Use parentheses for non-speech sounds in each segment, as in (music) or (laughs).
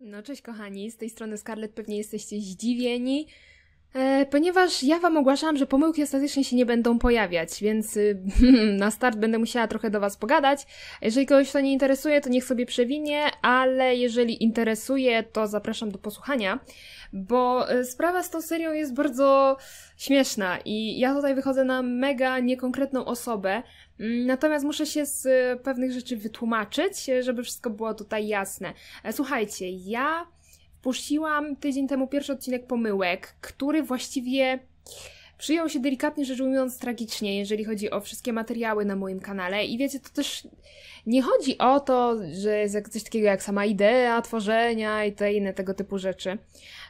No cześć kochani, z tej strony Scarlett. Pewnie jesteście zdziwieni, e, ponieważ ja wam ogłaszam, że pomyłki ostatecznie się nie będą pojawiać, więc y, (laughs) na start będę musiała trochę do was pogadać. Jeżeli kogoś to nie interesuje, to niech sobie przewinie, ale jeżeli interesuje, to zapraszam do posłuchania, bo y, sprawa z tą serią jest bardzo śmieszna i ja tutaj wychodzę na mega niekonkretną osobę, mm, Natomiast muszę się z y, pewnych rzeczy wytłumaczyć, żeby wszystko było tutaj jasne. E, Słuchajcie, ja wpuściłam tydzień temu pierwszy odcinek pomyłek, który właściwie przyjął się delikatnie rzecz ujmując tragicznie, jeżeli chodzi o wszystkie materiały na moim kanale. I wiecie, to też nie chodzi o to, że jest coś takiego jak sama idea tworzenia i te inne tego typu rzeczy,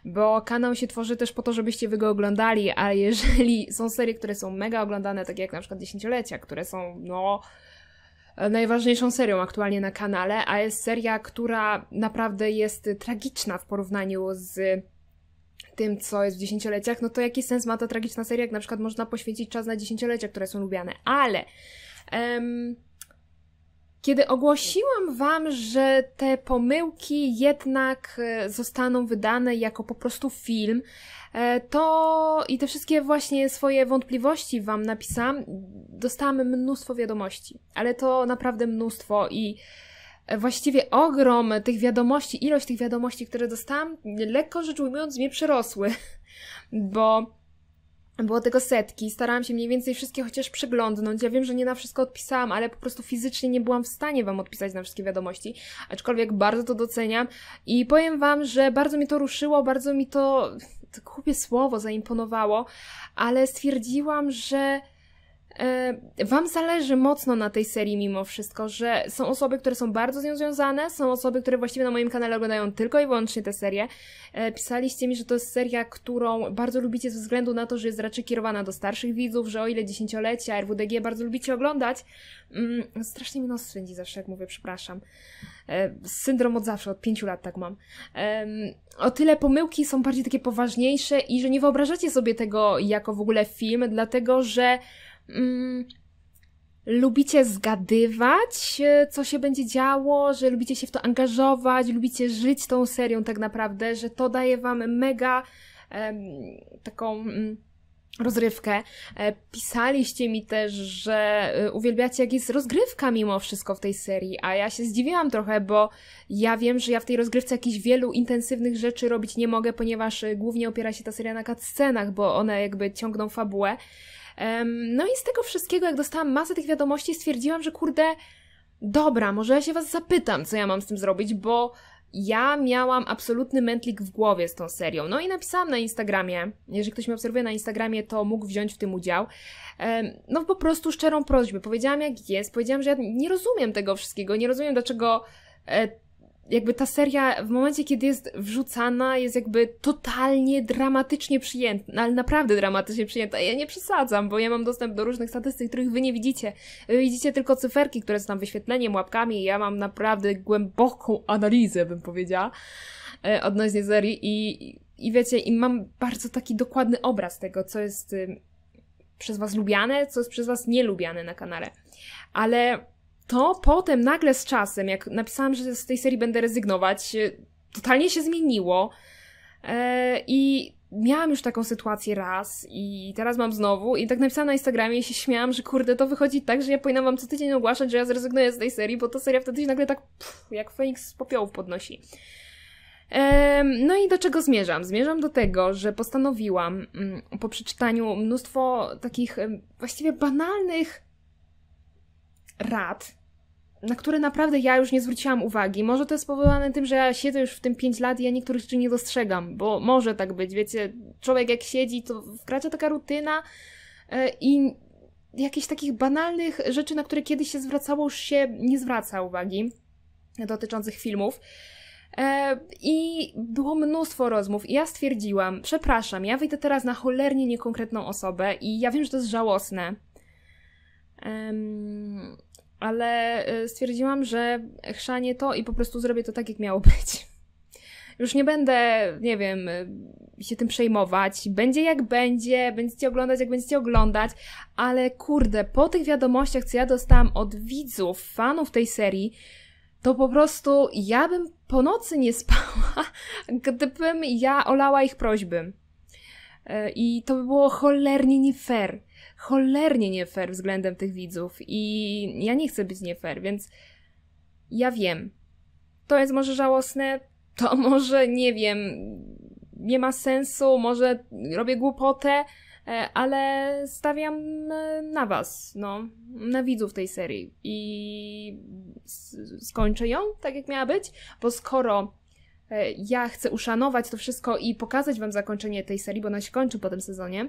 bo kanał się tworzy też po to, żebyście wy go oglądali, a jeżeli są serie, które są mega oglądane, takie jak na przykład dziesięciolecia, które są, no, najważniejszą serią aktualnie na kanale, a jest seria, która naprawdę jest tragiczna w porównaniu z tym, co jest w dziesięcioleciach, no to jaki sens ma ta tragiczna seria, jak na przykład można poświęcić czas na dziesięciolecia, które są lubiane. Ale kiedy ogłosiłam wam, że te pomyłki jednak e, zostaną wydane jako po prostu film, e, to i te wszystkie właśnie swoje wątpliwości wam napisałam, dostałam mnóstwo wiadomości, ale to naprawdę mnóstwo i e, właściwie ogrom tych wiadomości, ilość tych wiadomości, które dostałam, lekko rzecz ujmując, mnie przerosły, (laughs) bo było tego setki, starałam się mniej więcej wszystkie chociaż przeglądnąć. Ja wiem, że nie na wszystko odpisałam, ale po prostu fizycznie nie byłam w stanie Wam odpisać na wszystkie wiadomości, aczkolwiek bardzo to doceniam i powiem Wam, że bardzo mnie to ruszyło, bardzo mi to, to kupię słowo, zaimponowało, ale stwierdziłam, że Wam zależy mocno na tej serii mimo wszystko, że są osoby, które są bardzo z nią związane, są osoby, które właściwie na moim kanale oglądają tylko i wyłącznie tę serię. E, Pisaliście mi, że to jest seria, którą bardzo lubicie ze względu na to, że jest raczej kierowana do starszych widzów, że o ile dziesięciolecia RWDG bardzo lubicie oglądać, mm, strasznie mi nos swędzi zawsze, jak mówię, przepraszam. E, Syndrom od zawsze, od pięciu lat tak mam. O tyle pomyłki są bardziej takie poważniejsze i że nie wyobrażacie sobie tego jako w ogóle film, dlatego że mm, lubicie zgadywać, e, co się będzie działo, że lubicie się w to angażować, lubicie żyć tą serią tak naprawdę, że to daje wam mega em, taką mm, rozrywkę. E, Pisaliście mi też, że e, uwielbiacie jak jest rozgrywka mimo wszystko w tej serii, a ja się zdziwiłam trochę, bo ja wiem, że ja w tej rozgrywce jakichś wielu intensywnych rzeczy robić nie mogę, ponieważ głównie opiera się ta seria na cutscenach, bo one jakby ciągną fabułę. No i z tego wszystkiego, jak dostałam masę tych wiadomości, stwierdziłam, że kurde, dobra, może ja się was zapytam, co ja mam z tym zrobić, bo ja miałam absolutny mętlik w głowie z tą serią. No i napisałam na Instagramie, jeżeli ktoś mnie obserwuje na Instagramie, to mógł wziąć w tym udział. No po prostu szczerą prośbę. Powiedziałam jak jest, powiedziałam, że ja nie rozumiem tego wszystkiego, nie rozumiem dlaczego e, jakby ta seria w momencie, kiedy jest wrzucana, jest jakby totalnie dramatycznie przyjęta, ale naprawdę dramatycznie przyjęta. Ja nie przesadzam, bo ja mam dostęp do różnych statystyk, których wy nie widzicie. Wy widzicie tylko cyferki, które są tam wyświetleniem, łapkami i ja mam naprawdę głęboką analizę, bym powiedziała, e, odnośnie serii i, i- i wiecie, i mam bardzo taki dokładny obraz tego, co jest y, przez was lubiane, co jest przez was nielubiane na kanale. Ale to potem nagle z czasem, jak napisałam, że z tej serii będę rezygnować, e, totalnie się zmieniło. E, I miałam już taką sytuację raz i teraz mam znowu i tak napisałam na Instagramie i się śmiałam, że kurde, to wychodzi tak, że ja powinnam wam co tydzień ogłaszać, że ja zrezygnuję z tej serii, bo ta seria wtedy się nagle tak pff, jak Feniks z popiołów podnosi. Em, No i do czego zmierzam? Zmierzam do tego, że postanowiłam mm, po przeczytaniu mnóstwo takich właściwie banalnych rad, na które naprawdę ja już nie zwróciłam uwagi. Może to jest spowodowane tym, że ja siedzę już w tym 5 lat i ja niektórych rzeczy nie dostrzegam, bo może tak być, wiecie, człowiek jak siedzi, to wkracza taka rutyna e, i jakichś takich banalnych rzeczy, na które kiedyś się zwracało, już się nie zwraca uwagi dotyczących filmów. E, I było mnóstwo rozmów, i ja stwierdziłam, przepraszam, ja wyjdę teraz na cholernie niekonkretną osobę, i ja wiem, że to jest żałosne. Em, ale e, stwierdziłam, że chrzanie to i po prostu zrobię to tak, jak miało (laughs) być. Już nie będę, nie wiem, się tym przejmować. Będzie jak będzie, będziecie oglądać jak będziecie oglądać, ale kurde, po tych wiadomościach, co ja dostałam od widzów, fanów tej serii, to po prostu ja bym po nocy nie (laughs) spała, gdybym ja olała ich prośby. E, I to by było cholernie nie fair. Cholernie nie fair względem tych widzów. I ja nie chcę być nie fair, więc ja wiem. To jest może żałosne, to (laughs) może nie wiem, nie ma sensu, może robię głupotę, e, ale stawiam e, na was, no, na widzów tej serii i skończę ją tak jak miała być, bo skoro e, ja chcę uszanować to wszystko i pokazać wam zakończenie tej serii, bo ona się kończy po tym sezonie,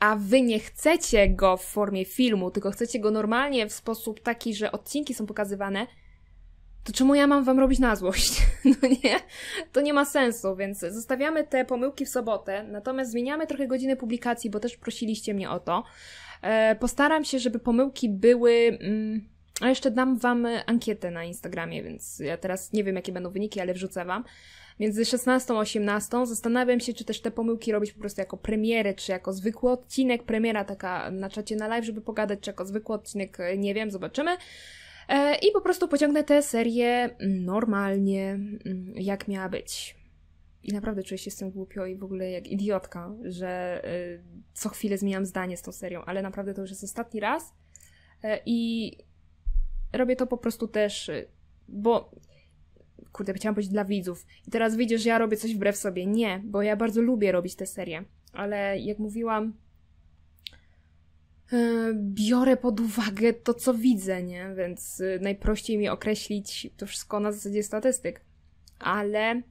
a wy nie chcecie go w formie filmu, tylko chcecie go normalnie w sposób taki, że odcinki są pokazywane, to czemu ja mam wam robić na złość? (laughs) No nie, to nie ma sensu, więc zostawiamy te pomyłki w sobotę, natomiast zmieniamy trochę godziny publikacji, bo też prosiliście mnie o to. E, postaram się, żeby pomyłki były... Mm, a jeszcze dam wam ankietę na Instagramie, więc ja teraz nie wiem, jakie będą wyniki, ale wrzucę wam. Między 16 a 18 zastanawiam się, czy też te pomyłki robić po prostu jako premierę, czy jako zwykły odcinek, premiera taka na czacie na live, żeby pogadać, czy jako zwykły odcinek, nie wiem, zobaczymy. E, I po prostu pociągnę tę serię normalnie, mm, jak miała być. I naprawdę czuję się z tym głupio i w ogóle jak idiotka, że e, co chwilę zmieniam zdanie z tą serią, ale naprawdę to już jest ostatni raz. E, I robię to po prostu też, bo kurde, chciałam powiedzieć dla widzów. I teraz widzisz, ja robię coś wbrew sobie. Nie, bo ja bardzo lubię robić tę serię. Ale jak mówiłam, E, biorę pod uwagę to, co widzę, nie? Więc e, najprościej mi określić to wszystko na zasadzie statystyk. Ale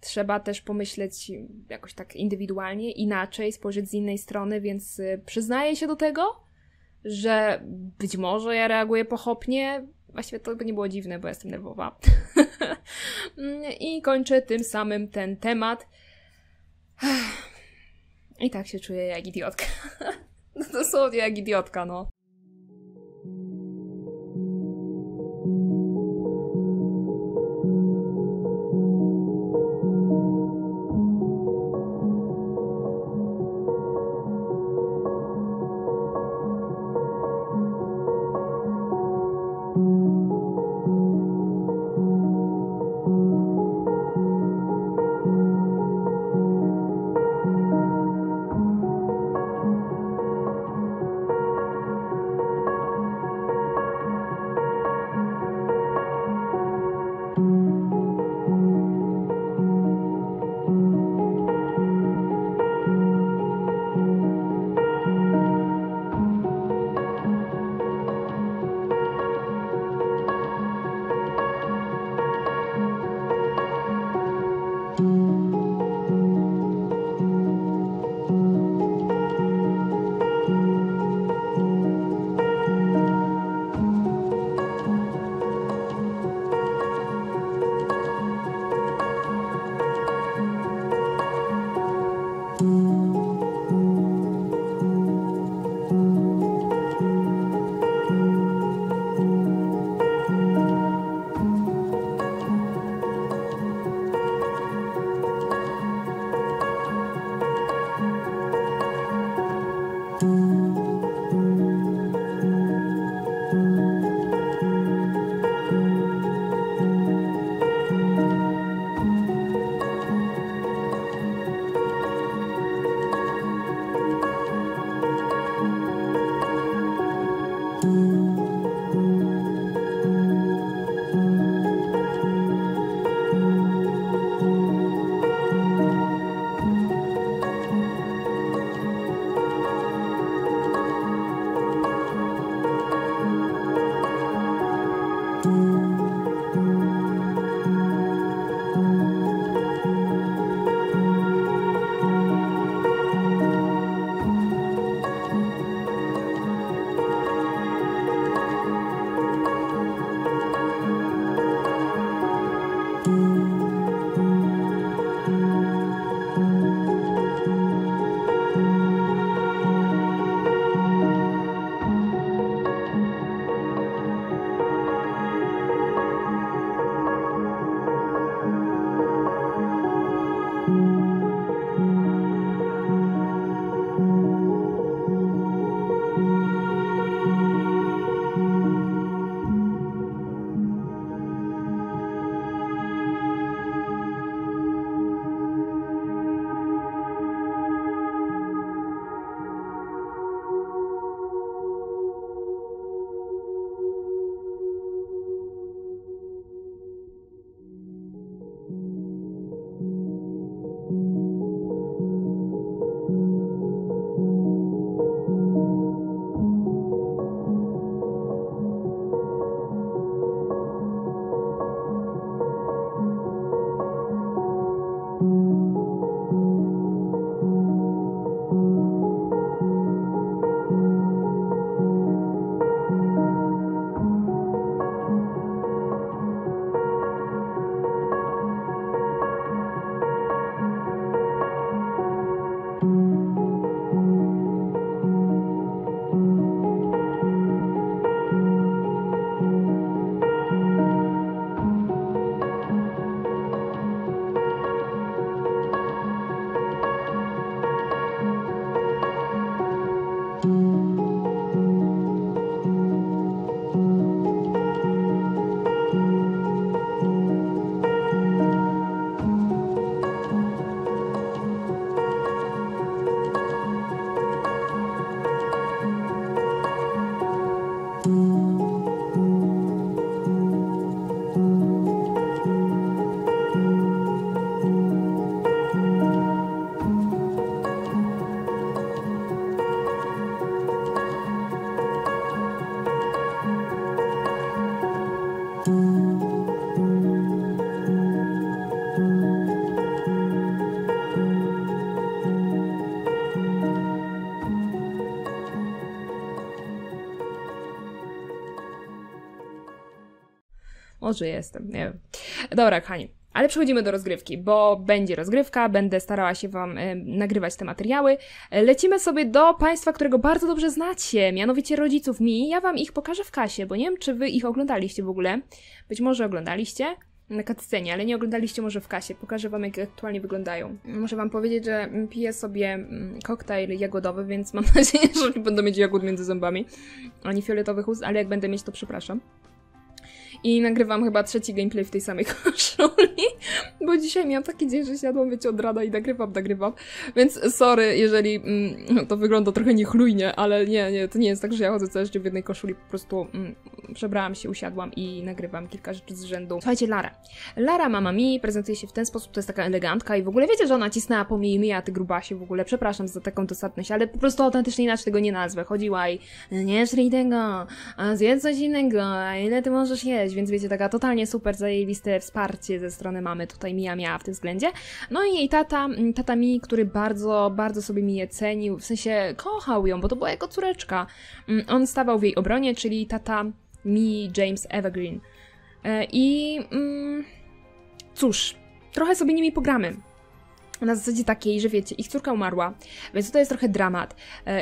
trzeba też pomyśleć jakoś tak indywidualnie, inaczej, spojrzeć z innej strony, więc e, przyznaję się do tego, że być może ja reaguję pochopnie. Właściwie to by nie było dziwne, bo jestem nerwowa. (laughs) I kończę tym samym ten temat. (sighs) I tak się czuję jak idiotka. (laughs) No dosłownie jak idiotka, no. Może jestem, nie wiem. Dobra, kochani. Ale przechodzimy do rozgrywki, bo będzie rozgrywka, będę starała się Wam e, nagrywać te materiały. E, lecimy sobie do państwa, którego bardzo dobrze znacie, mianowicie rodziców mi. Ja Wam ich pokażę w kasie, bo nie wiem, czy Wy ich oglądaliście w ogóle. Być może oglądaliście na cutscenie, ale nie oglądaliście może w kasie. Pokażę Wam, jak aktualnie wyglądają. Muszę Wam powiedzieć, że piję sobie mm, koktajl jagodowy, więc mam (laughs) nadzieję, że nie będę mieć jagód między zębami, ani fioletowych ust, ale jak będę mieć, to przepraszam. I nagrywam chyba trzeci gameplay w tej samej (laughs) koszuli, bo dzisiaj miałam taki dzień, że siadłam, wiecie, od rana i nagrywam, nagrywam. Więc sorry, jeżeli mm, to wygląda trochę niechlujnie, ale nie, nie, to nie jest tak, że ja chodzę życie w jednej koszuli, po prostu mm, przebrałam się, usiadłam i nagrywam kilka rzeczy z rzędu. Słuchajcie, Lara. Lara mama mi prezentuje się w ten sposób, to jest taka elegantka i w ogóle wiecie, że ona cisnęła po mnie i mija ty grubasie w ogóle, przepraszam za taką dosadność, ale po prostu autentycznie inaczej tego nie nazwę. Chodziła i nie szli tego, a zjedz coś innego, a ile ty możesz jeść, więc wiecie, taka totalnie super zajebiste wsparcie ze strony mamy tutaj Mia miała w tym względzie. No i jej tata, tata Mi, który bardzo, bardzo sobie Mię cenił, w sensie kochał ją, bo to była jego córeczka. On stawał w jej obronie, czyli tata Mi James Evergreen. I mm, cóż, trochę sobie nimi pogramy na zasadzie takiej, że wiecie, ich córka umarła, więc to jest trochę dramat.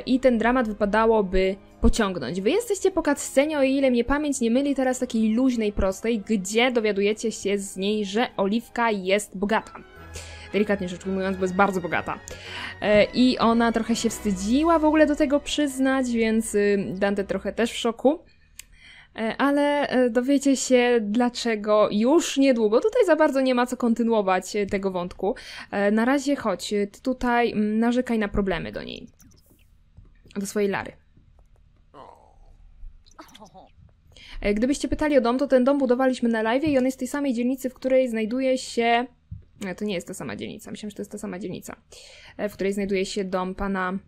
I ten dramat wypadałoby pociągnąć. Wy jesteście po cutscenie, o ile mnie pamięć nie myli, teraz takiej luźnej, prostej, gdzie dowiadujecie się z niej, że Oliwka jest bogata. Delikatnie rzecz ujmując, bo jest bardzo bogata. I ona trochę się wstydziła w ogóle do tego przyznać, więc Dante trochę też w szoku. E, ale e, dowiecie się dlaczego już niedługo. Tutaj za bardzo nie ma co kontynuować e, tego wątku. Na razie chodź, ty tutaj narzekaj na problemy do niej. Do swojej Lary. Gdybyście pytali o dom, to ten dom budowaliśmy na live i on jest tej samej dzielnicy, w której znajduje się... To nie jest ta sama dzielnica, myślałem, że to jest ta sama dzielnica, w której znajduje się dom pana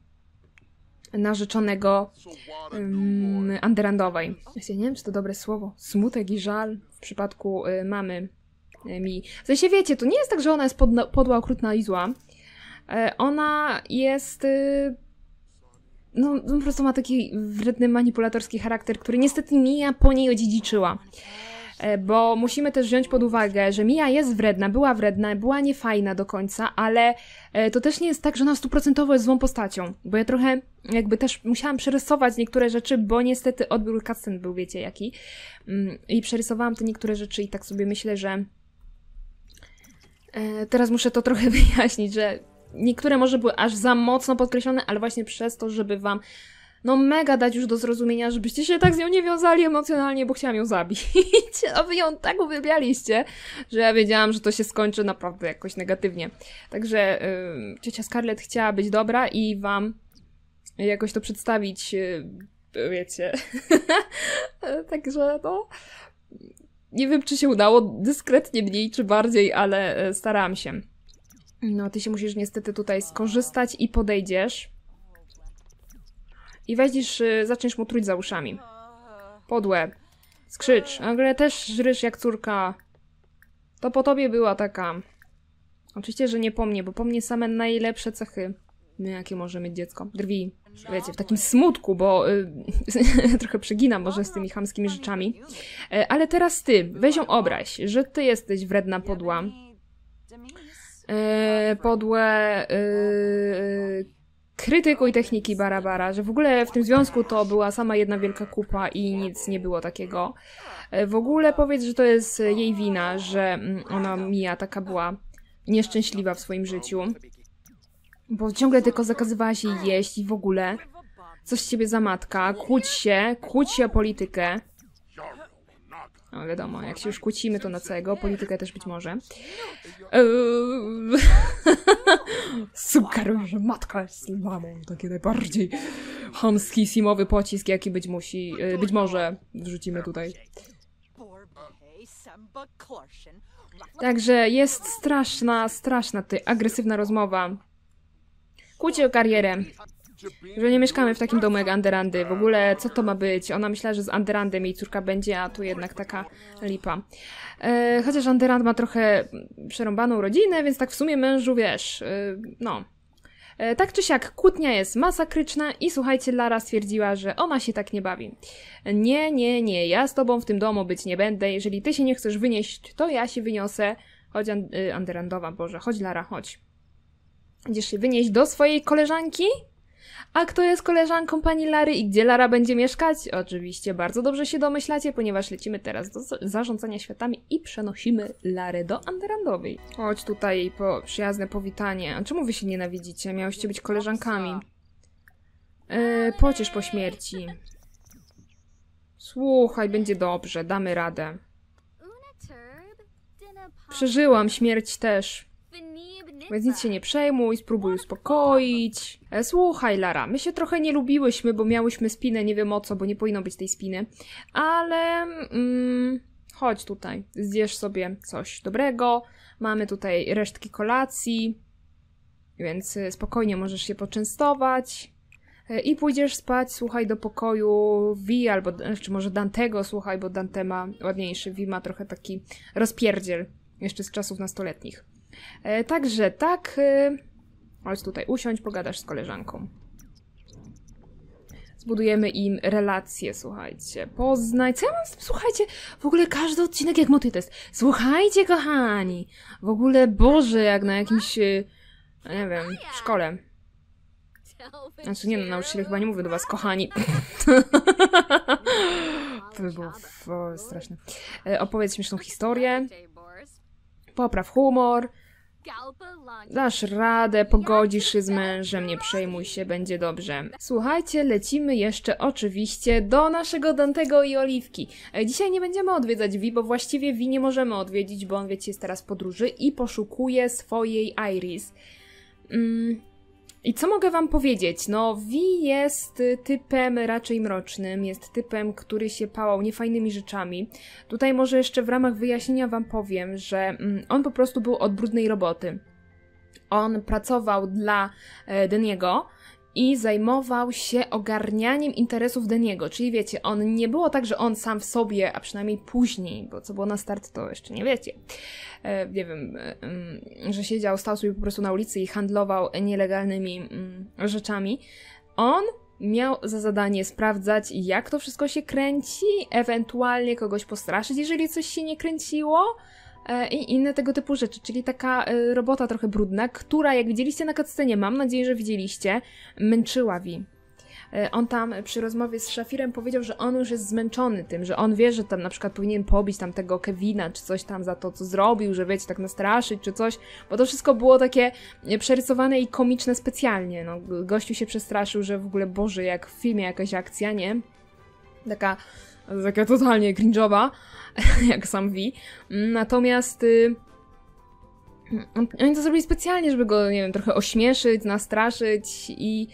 narzeczonego um, Anderandowej. Ja nie wiem, czy to dobre słowo. Smutek i żal w przypadku y, mamy y, mi. W sensie wiecie, to nie jest tak, że ona jest podna, podła, okrutna i zła. E, ona jest... Y, no, po prostu ma taki wredny, manipulatorski charakter, który niestety Mia po niej odziedziczyła. E, bo musimy też wziąć pod uwagę, że Mia jest wredna, była wredna, była niefajna do końca, ale e, to też nie jest tak, że ona stuprocentowo jest złą postacią, bo ja trochę jakby też musiałam przerysować niektóre rzeczy, bo niestety odbiór cutscene był wiecie jaki. Mm, i przerysowałam te niektóre rzeczy i tak sobie myślę, że e, teraz muszę to trochę (laughs) wyjaśnić, że niektóre może były aż za mocno podkreślone, ale właśnie przez to, żeby wam no mega dać już do zrozumienia, żebyście się tak z nią nie wiązali emocjonalnie, bo chciałam ją zabić. (laughs) A wy ją tak uwielbialiście, że ja wiedziałam, że to się skończy naprawdę jakoś negatywnie. Także yy, ciocia Scarlett chciała być dobra i wam jakoś to przedstawić, yy, wiecie. (laughs) Także no... Nie wiem, czy się udało dyskretnie mniej, czy bardziej, ale y, starałam się. No, ty się musisz niestety tutaj skorzystać i podejdziesz i weźmiesz, y, zaczniesz mu truć za uszami. Podłe. Skrzycz. Nagle też żrysz jak córka. To po tobie była taka. Oczywiście, że nie po mnie, bo po mnie same najlepsze cechy. No, jakie może mieć dziecko? Drwi. Wiecie, w takim smutku, bo y, (laughs) trochę przeginam może z tymi chamskimi rzeczami. Y, ale teraz ty, weź ją obraź, że ty jesteś wredna podła. Y, podłe y, krytykuj techniki Barabara, że w ogóle w tym związku to była sama jedna wielka kupa i nic nie było takiego. E, w ogóle powiedz, że to jest jej wina, że mm, ona mija taka była nieszczęśliwa w swoim życiu. Bo ciągle tylko zakazywałaś jej jeść i w ogóle. Coś z ciebie za matka, kłóć się, kłóć się o politykę. No wiadomo, jak się już kłócimy, to na całego, politykę też być może. Eee... (laughs) Sugeruję, że matka jest mamą. Taki najbardziej hamski, simowy pocisk, jaki być musi. E, być może wrzucimy tutaj. Także jest straszna, straszna tutaj agresywna rozmowa. Kłócie o karierę. Że nie mieszkamy w takim domu jak Anderandy. W ogóle co to ma być? Ona myślała, że z Anderandem jej córka będzie, a tu jednak taka lipa. E, chociaż Anderand ma trochę przerąbaną rodzinę, więc tak w sumie mężu, wiesz, e, no... E, tak czy siak, kłótnia jest masakryczna i słuchajcie, Lara stwierdziła, że ona się tak nie bawi. Nie, nie, nie, ja z tobą w tym domu być nie będę. Jeżeli ty się nie chcesz wynieść, to ja się wyniosę. Chodź, and y, Anderandowa, Boże, chodź Lara, chodź. Będziesz się wynieść do swojej koleżanki? A kto jest koleżanką pani Lary i gdzie Lara będzie mieszkać? Oczywiście bardzo dobrze się domyślacie, ponieważ lecimy teraz do zarządzania światami i przenosimy Larę do Anderandowej. Chodź tutaj po przyjazne powitanie. A czemu wy się nienawidzicie? Miałyście być koleżankami. E, pociesz po śmierci. Słuchaj, będzie dobrze, damy radę. Przeżyłam śmierć też. Więc nic się nie przejmuj, spróbuj uspokoić. E, słuchaj, Lara, my się trochę nie lubiłyśmy, bo miałyśmy spinę, nie wiem o co, bo nie powinno być tej spiny. Ale mm, chodź tutaj, zjesz sobie coś dobrego. Mamy tutaj resztki kolacji, więc e, spokojnie możesz się poczęstować. E, I pójdziesz spać, słuchaj, do pokoju Vi albo, czy może Dantego, słuchaj, bo Dante ma ładniejszy, Vi ma trochę taki rozpierdziel jeszcze z czasów nastoletnich. E, także tak. E, chodź tutaj usiądź, pogadasz z koleżanką. Zbudujemy im relacje, słuchajcie. Poznaj. Co ja mam z tym? Słuchajcie, w ogóle każdy odcinek jak motyw jest. Słuchajcie, kochani. W ogóle, Boże, jak na jakimś, e, nie wiem, szkole. Znaczy nie no, nauczyciele chyba nie mówię do was, kochani. (laughs) to by było o, straszne. E, opowiedz śmieszną historię. Popraw humor. Dasz radę, pogodzisz się z mężem, nie przejmuj się, będzie dobrze. Słuchajcie, lecimy jeszcze oczywiście do naszego Dantego i Oliwki. E, dzisiaj nie będziemy odwiedzać Vi, bo właściwie Vi nie możemy odwiedzić, bo on wiecie jest teraz w podróży i poszukuje swojej Iris. Mm, i co mogę wam powiedzieć? No, Vi jest typem raczej mrocznym, jest typem, który się pałał niefajnymi rzeczami. Tutaj może jeszcze w ramach wyjaśnienia wam powiem, że mm, on po prostu był od brudnej roboty. On pracował dla e, Deniego, i zajmował się ogarnianiem interesów Deniego. Czyli wiecie, on nie było tak, że on sam w sobie, a przynajmniej później, bo co było na start, to jeszcze nie wiecie. E, nie wiem, e, mm, że siedział, stał sobie po prostu na ulicy i handlował nielegalnymi mm, rzeczami. On miał za zadanie sprawdzać, jak to wszystko się kręci, ewentualnie kogoś postraszyć, jeżeli coś się nie kręciło i inne tego typu rzeczy, czyli taka e, robota trochę brudna, która jak widzieliście na cutscenie, mam nadzieję, że widzieliście, męczyła Vi. E, on tam przy rozmowie z Szafirem powiedział, że on już jest zmęczony tym, że on wie, że tam na przykład powinien pobić tam tego Kevina, czy coś tam za to, co zrobił, że wiecie, tak nastraszyć, czy coś, bo to wszystko było takie przerysowane i komiczne specjalnie, no, gościu się przestraszył, że w ogóle, Boże, jak w filmie jakaś akcja, nie? Taka taka totalnie cringe'owa, (laughs) jak sam Vi. Natomiast y, oni to zrobili specjalnie, żeby go, nie wiem, trochę ośmieszyć, nastraszyć i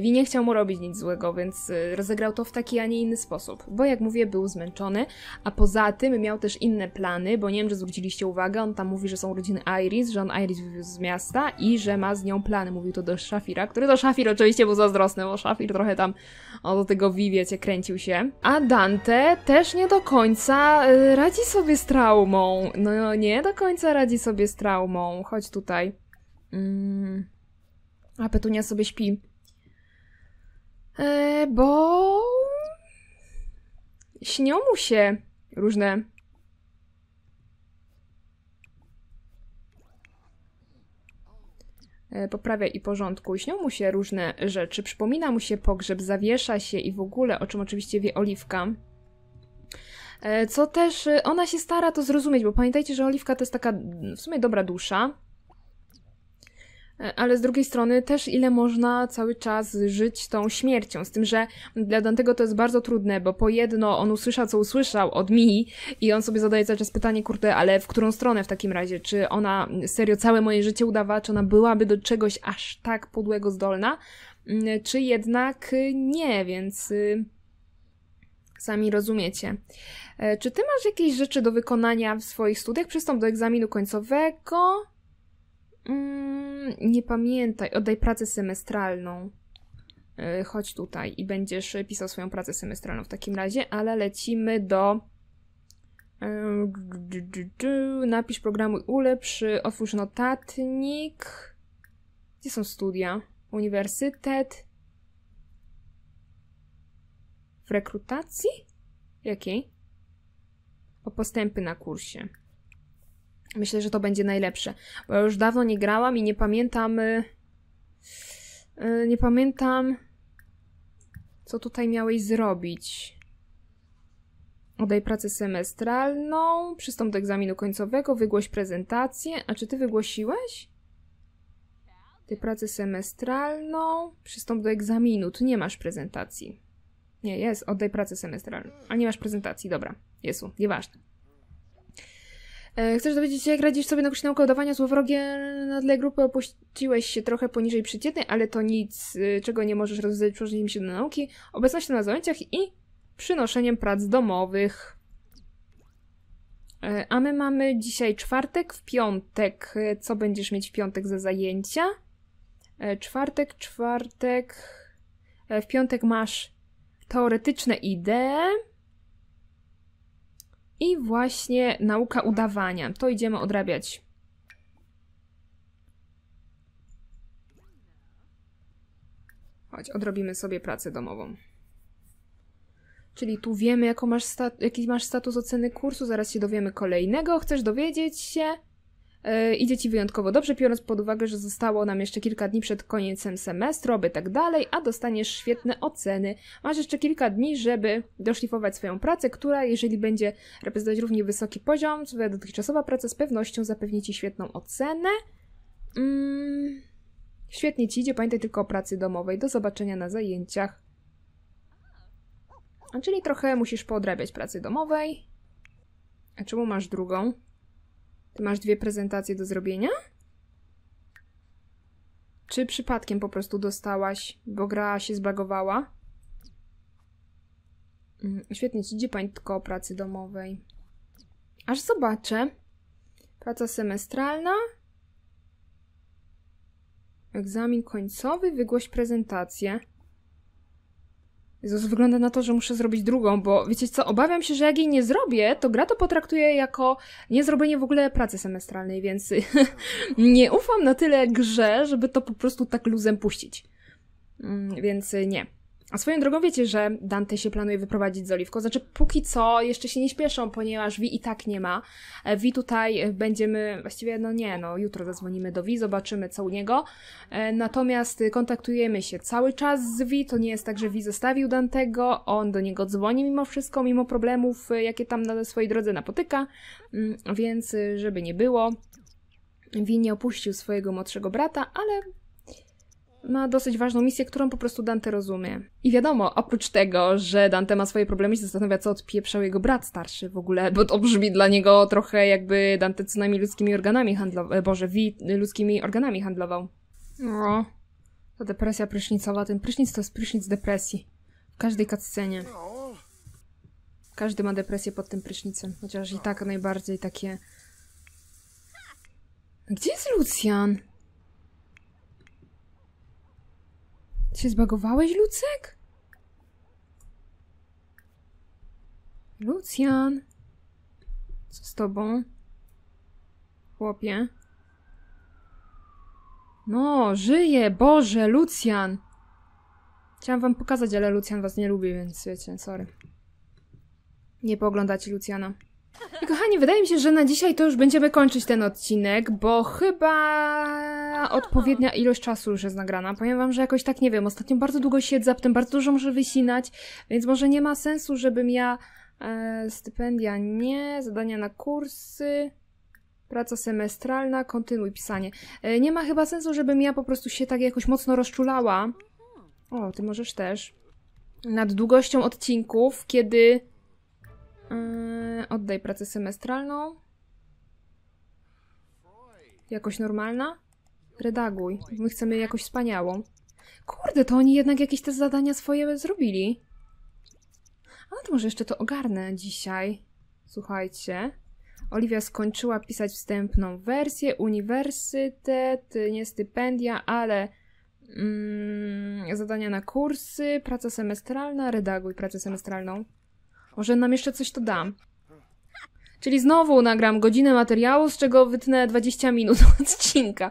Vi nie chciał mu robić nic złego, więc y, rozegrał to w taki, a nie inny sposób. Bo jak mówię, był zmęczony, a poza tym miał też inne plany, bo nie wiem, czy zwróciliście uwagę, on tam mówi, że są rodziny Iris, że on Iris wywiózł z miasta i że ma z nią plany. Mówił to do Shafira, który to Shafir oczywiście był zazdrosny, bo Shafir trochę tam o, do tego Vi, wiecie, kręcił się. A Dante też nie do końca y, radzi sobie z traumą. No nie do końca radzi sobie z traumą. Chodź tutaj. Mm. A Petunia sobie śpi. E, bo śnią mu się różne e, poprawia i porządku. Śnią mu się różne rzeczy, przypomina mu się pogrzeb, zawiesza się i w ogóle, o czym oczywiście wie Oliwka. E, co też ona się stara to zrozumieć, bo pamiętajcie, że Oliwka to jest taka w sumie dobra dusza. Ale z drugiej strony też ile można cały czas żyć tą śmiercią, z tym, że dla Dantego to jest bardzo trudne, bo po jedno on usłyszał, co usłyszał od Mi i on sobie zadaje cały czas pytanie, kurde, ale w którą stronę w takim razie? Czy ona serio całe moje życie udawała, czy ona byłaby do czegoś aż tak podłego zdolna, mm, czy jednak nie, więc y, sami rozumiecie. E, czy ty masz jakieś rzeczy do wykonania w swoich studiach? Przystąp do egzaminu końcowego. Mm, nie pamiętaj, oddaj pracę semestralną. Yy, chodź tutaj i będziesz pisał swoją pracę semestralną w takim razie, ale lecimy do. Yy, napisz programu ulepsz, otwórz notatnik. Gdzie są studia? Uniwersytet. W rekrutacji? Jakiej? O postępy na kursie. Myślę, że to będzie najlepsze. Bo już dawno nie grałam i nie pamiętam. y, y, Nie pamiętam. Co tutaj miałeś zrobić? Odej pracę semestralną, przystąp do egzaminu końcowego, wygłoś prezentację. A czy ty wygłosiłeś? Ty pracę semestralną, przystąp do egzaminu. Tu nie masz prezentacji. Nie, jest, oddaj pracę semestralną. A nie masz prezentacji, dobra. Jesu, nieważne. E, Chcesz dowiedzieć się, jak radzisz sobie na kursie naukowania złowrogie na tle grupy? Opuściłeś się trochę poniżej przeciętnej, ale to nic, y, czego nie możesz rozwiązać przełożeniem się do nauki, obecnością na zajęciach i przynoszeniem prac domowych. E, A my mamy dzisiaj czwartek, w piątek. e, Co będziesz mieć w piątek za zajęcia? E, Czwartek, czwartek. e, W piątek masz teoretyczne idee. I właśnie nauka udawania. To idziemy odrabiać. Chodź, odrobimy sobie pracę domową. Czyli tu wiemy, masz jaki masz status oceny kursu, zaraz się dowiemy kolejnego. Chcesz dowiedzieć się? Yy, idzie ci wyjątkowo dobrze, biorąc pod uwagę, że zostało nam jeszcze kilka dni przed końcem semestru, aby tak dalej, a dostaniesz świetne oceny. Masz jeszcze kilka dni, żeby doszlifować swoją pracę, która, jeżeli będzie reprezentować równie wysoki poziom, twoja dotychczasowa praca z pewnością zapewni ci świetną ocenę. Mm, świetnie ci idzie, pamiętaj tylko o pracy domowej. Do zobaczenia na zajęciach. Czyli trochę musisz poodrabiać pracy domowej. A czemu masz drugą? Ty masz dwie prezentacje do zrobienia? Czy przypadkiem po prostu dostałaś, bo gra się zbagowała? Mm, Świetnie ci idzie pani tylko o pracy domowej. Aż zobaczę. Praca semestralna. Egzamin końcowy, wygłoś prezentację. Jezus, wygląda na to, że muszę zrobić drugą, bo wiecie co, obawiam się, że jak jej nie zrobię, to gra to potraktuje jako niezrobienie w ogóle pracy semestralnej, więc (laughs) nie ufam na tyle grze, żeby to po prostu tak luzem puścić. Mm, Więc nie. A swoją drogą wiecie, że Dante się planuje wyprowadzić z Oliwką. Znaczy, póki co jeszcze się nie śpieszą, ponieważ Vi i tak nie ma. E, Vi tutaj e, będziemy, właściwie no nie, no jutro zadzwonimy do Vi, zobaczymy co u niego. E, Natomiast kontaktujemy się cały czas z Vi. To nie jest tak, że Vi zostawił Dantego, on do niego dzwoni mimo wszystko, mimo problemów, y, jakie tam na swojej drodze napotyka. Mm, Więc, żeby nie było, Vi nie opuścił swojego młodszego brata, ale ma dosyć ważną misję, którą po prostu Dante rozumie. I wiadomo, oprócz tego, że Dante ma swoje problemy i się zastanawia, co odpieprzał jego brat starszy w ogóle, bo to brzmi dla niego trochę jakby Dante co najmniej ludzkimi organami handlował, Boże, Wi ludzkimi organami handlował. O, to depresja prysznicowa, ten prysznic to jest prysznic depresji. W każdej cutscenie. Każdy ma depresję pod tym prysznicem, chociaż i tak najbardziej takie... Gdzie jest Lucjan? Ty się zbagowałeś, Lucek? Lucjan? Co z tobą? Chłopie? No, żyje! Boże, Lucjan! Chciałam wam pokazać, ale Lucjan was nie lubi, więc wiecie, sorry. Nie pooglądacie Lucjana. I kochani, wydaje mi się, że na dzisiaj to już będziemy kończyć ten odcinek, bo chyba odpowiednia ilość czasu już jest nagrana. Powiem wam, że jakoś tak nie wiem, ostatnio bardzo długo siedzę, a potem bardzo dużo muszę wysinać, więc może nie ma sensu, żebym ja e, stypendia nie, zadania na kursy, praca semestralna, kontynuuj pisanie. E, nie ma chyba sensu, żebym ja po prostu się tak jakoś mocno rozczulała. O, ty możesz też. Nad długością odcinków, kiedy Yy, oddaj pracę semestralną. Jakoś normalna? Redaguj. My chcemy jakoś wspaniałą. Kurde, to oni jednak jakieś te zadania swoje zrobili. A to może jeszcze to ogarnę dzisiaj. Słuchajcie. Oliwia skończyła pisać wstępną wersję. Uniwersytet, nie stypendia, ale mm, zadania na kursy, praca semestralna, redaguj pracę semestralną. Może nam jeszcze coś to dam. Czyli znowu nagram godzinę materiału, z czego wytnę 20 minut (laughs) odcinka.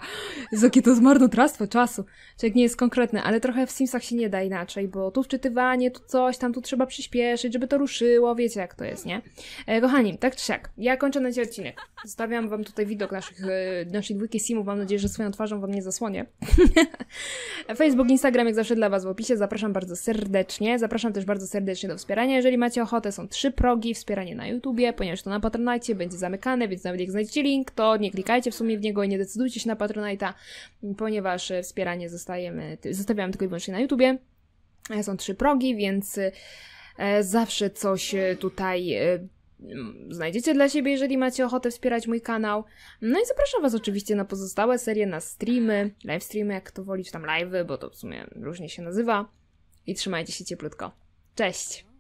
Jest jakie to zmarnotrawstwo czasu. Człowiek nie jest konkretny, ale trochę w Simsach się nie da inaczej, bo tu wczytywanie, tu coś, tam tu trzeba przyspieszyć, żeby to ruszyło, wiecie jak to jest, nie? E, kochani, tak czy siak, ja kończę na dzisiaj odcinek. Zostawiam wam tutaj widok naszych, e, naszej dwójki Simów, mam nadzieję, że swoją twarzą wam nie zasłonię. (laughs) Facebook, Instagram jak zawsze dla was w opisie, zapraszam bardzo serdecznie, zapraszam też bardzo serdecznie do wspierania, jeżeli macie ochotę, są trzy progi, wspieranie na YouTubie, ponieważ to na Patronite będzie zamykane, więc nawet jak znajdziecie link, to nie klikajcie w sumie w niego i nie decydujcie się na Patronite'a, ponieważ e, wspieranie zostajemy, zostawiam tylko i wyłącznie na YouTubie. E, Są trzy progi, więc e, zawsze coś tutaj mm, znajdziecie dla siebie, jeżeli macie ochotę wspierać mój kanał. No i zapraszam Was oczywiście na pozostałe serie, na streamy, live streamy, jak to wolić, tam live'y, bo to w sumie różnie się nazywa. I trzymajcie się cieplutko. Cześć!